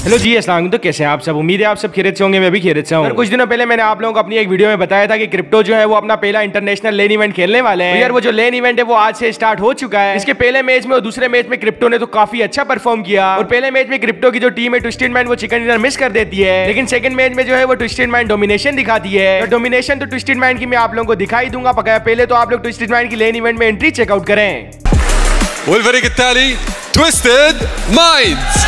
हेलो जी अस्सलाम तो कैसे हैं आप सब उम्मीद है आप सब खेरत से होंगे मैं भी खेरत से हूँ कुछ दिनों पहले मैंने आप लोगों को अपनी एक वीडियो में बताया था कि क्रिप्टो जो है वो अपना पहला इंटरनेशनल लेन इवेंट खेलने वाले हैं तो यार वो जो लेन इवेंट है वो आज से स्टार्ट हो चुका है इसके पहले मैच में और दूसरे मैच में क्रिप्टो ने तो काफी अच्छा परफॉर्म किया और पहले मैच में क्रिप्टो की जो टीम है ट्विस्टेड मैन वो चिकन डिनर मिस कर देती है लेकिन सेकंड मैच में जो है वो ट्विस्टेड मैन डोमिनेशन दिखाती है तो डोमिनेशन तो ट्विस्टेड मैन की मैं आप लोगों को दिखाई दूंगा पकाया पहले तो आप लोग ट्विस्टेड मैन की लेन इवेंट में एंट्री चेकआउट करें والفريق التالي تويستد مايندز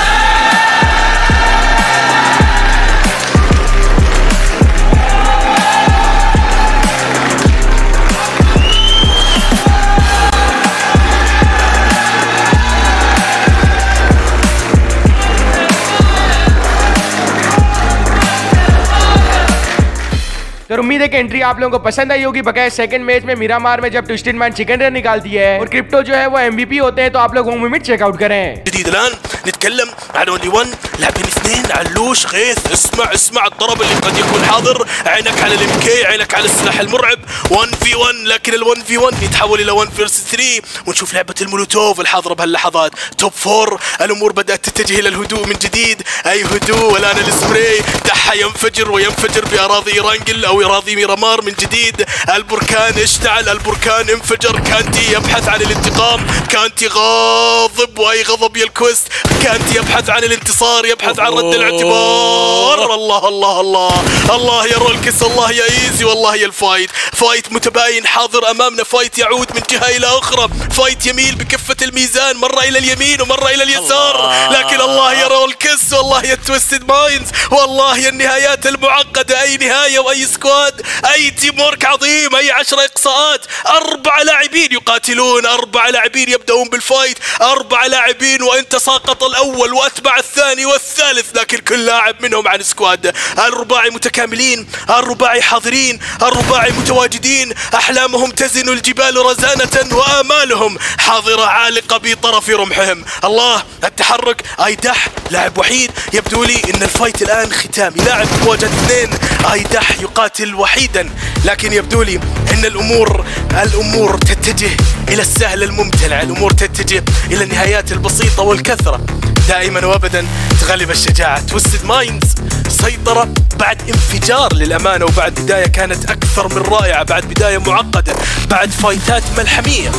तो उम्मीद है कि एंट्री आप लोगों को पसंद आई होगी बकाया सेकंड मैच में मीरामार में जब ट्विस्टेड मैन चिकन रन निकालती है और क्रिप्टो जो है वो एमवीपी होते हैं तो आप लोग होम लिमिट चेकआउट करें جديد الان نتكلم عن اونلي 1 لاعبين اثنين علوش غيث اسمع اسمع الطرب اللي قد يكون حاضر عينك على الام كي عينك على السلاح المرعب 1 في 1 لكن ال 1 في 1 يتحول الى 1 فيرس 3 ونشوف لعبه المولوتوف الحاضره بهاللحظات توب 4 الامور بدات تتجه الى الهدوء من جديد اي هدوء والان السبراي دحى ينفجر وينفجر باراضي ايرانجل او اراضي ميرامار من جديد. البركان اشتعل البركان انفجر كانتي يبحث عن الانتقام. كانتي غاضب واي غضب يلكوست كانتي يبحث عن الانتصار يبحث عن رد الاعتبار. الله الله الله. الله يا رولكس الله يا إيزي والله يا الفايت. فايت متباين حاضر أمامنا. فايت يعود من جهة إلى أخرى. فايت يميل بكفة الميزان. مرة إلى اليمين ومرة إلى اليسار. لكن الله يا رولكس والله يا تويستد مايندز. والله يا النهايات المعقدة. أي نهاية وأي سكواد. أي team work عظيم. أي عشرة إقصاءات. أربع لاعبين يقاتلون. أربع لاعبين يبدأون بال fight. أربع لاعبين وانت ساقط الأول وأتبع الثاني والثالث لكن كل لاعب منهم عن squad. الرباعي متكاملين الرباعي حاضرين الرباعي متواجدين أحلامهم تزن الجبال رزانة وآمالهم. حاضرة عالقة بطرف رمحهم. الله التحرك ايدح لاعب وحيد. يبدو لي إن ال fight الآن ختامي لاعب مواجهة اثنين ايدح يقاتل وحيدا. لكن يبدو لي إن الأمور الأمور تتجه إلى السهل الممتنع الأمور تتجه إلى النهايات البسيطة والكثرة. دائما وابدا تغلب الشجاعة. Toasted Minds سيطرة بعد انفجار للأمانة وبعد بداية كانت أكثر من رائعة بعد بداية معقدة بعد فايتات ملحمية.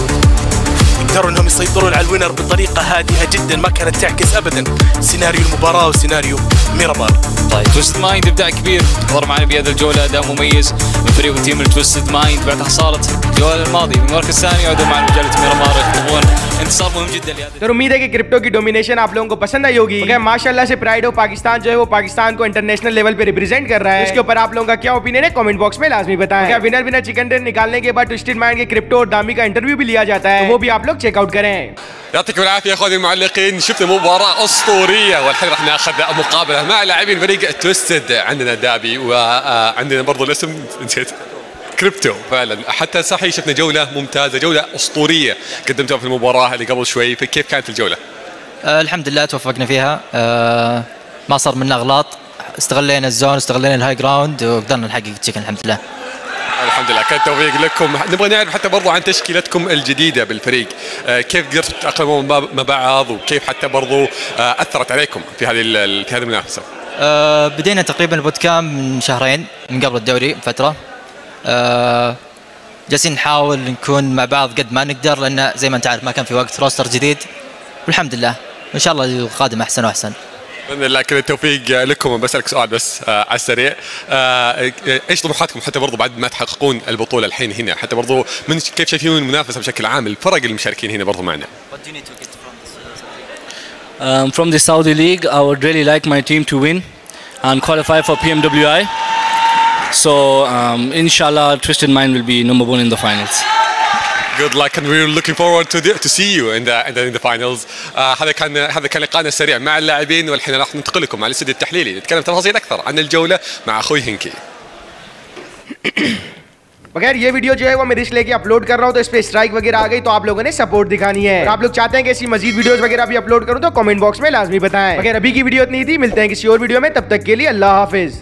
قدروا انهم يسيطرون على الوينر بطريقه هادئه جدا ما كانت تعكس ابدا سيناريو المباراه وسيناريو ميرامار طيب تويستد مايند ابداع كبير ظهر معنا بهذه الجوله اداء مميز من فريق تيم التويستد مايند بعد خساره الجوله الماضيه من المركز الثاني يعودون معنا مجله ميرامار يحققون انتصار مهم جدا لهذا तो उम्मीद है कि क्रिप्टो की डोमिनेशन आप लोगों को पसंद आई होगी मगर माशाल्लाह से प्राइड ऑफ पाकिस्तान जो है वो पाकिस्तान को इंटरनेशनल लेवल पे रिप्रेजेंट कर रहा है इसके ऊपर आप लोगों का क्या ओपिनियन है कमेंट बॉक्स में लाजमी बताएं क्या विनर विनर चिकन डिनर निकालने के बाद ट्विस्टेड माइंड के क्रिप्टो और दामी का इंटरव्यू भी लिया जाता है तो वो भी आप लोग चेकआउट करें يعطيكم العافيه اخواني المعلقين شفنا مباراه اسطوريه والحين راح ناخذ مقابله مع لاعبين فريق تويستد عندنا دابي وعندنا برضو الاسم نسيت كريبتو فعلا حتى صحيح شفنا جوله ممتازه جوله اسطوريه قدمتوها في المباراه اللي قبل شوي فكيف كانت الجوله؟ آه الحمد لله توفقنا فيها آه ما صار منا اغلاط استغلينا الزون استغلينا الهاي جراوند وقدرنا نحقق التشيكن الحمد لله الحمد لله. كان توفيق لكم. نبغى نعرف حتى برضو عن تشكيلتكم الجديدة بالفريق. آه، كيف قدرتوا تتأقلمون مع بعض وكيف حتى برضو آه، أثرت عليكم في هذه في هذه المنافسة؟ آه بدينا تقريبا ال boot camp من شهرين من قبل الدوري بفترة. آه جالسين نحاول نكون مع بعض قد ما نقدر لأن زي ما أنت عارف ما كان في وقت roster جديد. والحمد لله. وان شاء الله القادم أحسن وأحسن. باذن الله كل التوفيق لكم بسالك سؤال بس آه، على السريع آه، إيش طموحاتكم حتى برضو بعد ما تحققون البطولة الحين هنا حتى برضو من كيف شايفين المنافسة بشكل عام الفرق المشاركين هنا برضو معنا Um, from the Saudi League, I would really like my team to win and qualify for PMWI. So, um, inshallah, Twisted Mind will be number one in the finals. Good luck and we're looking forward to the, to see you in the in the, in the finals. آه هذا كان هذا كان لقاءنا السريع مع اللاعبين والحين راح ننتقل لكم على الاستوديو التحليلي نتكلم تفاصيل اكثر عن الجوله مع اخوي هنكي. बगैर ये वीडियो जो है वो मैं रिस्क लेके अपलोड कर रहा हूँ तो इस पे स्ट्राइक वगैरह आ गई तो आप लोगों ने सपोर्ट दिखानी है और आप लोग चाहते हैं कि ऐसी मजीद वीडियोस वगैरह भी अपलोड करूँ तो कमेंट बॉक्स में लाजमी बताएं अगर अभी की वीडियो इतनी थी मिलते हैं किसी और वीडियो में तब तक के लिए अल्लाह हाफिज